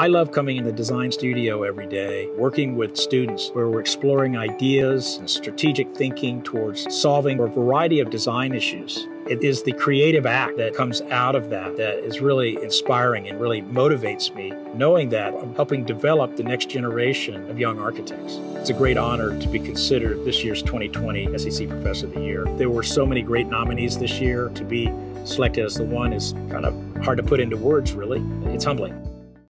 I love coming in the design studio every day, working with students where we're exploring ideas and strategic thinking towards solving a variety of design issues. It is the creative act that comes out of that that is really inspiring and really motivates me, knowing that I'm helping develop the next generation of young architects. It's a great honor to be considered this year's 2020 SEC Professor of the Year. There were so many great nominees this year. To be selected as the one is kind of hard to put into words, really. It's humbling.